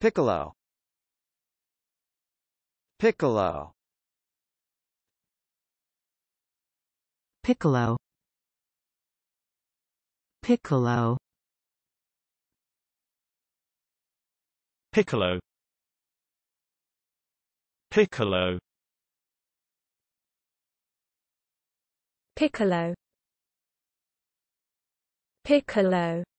Piccolo. Piccolo. Piccolo. Piccolo. Piccolo. Piccolo. Piccolo. Piccolo.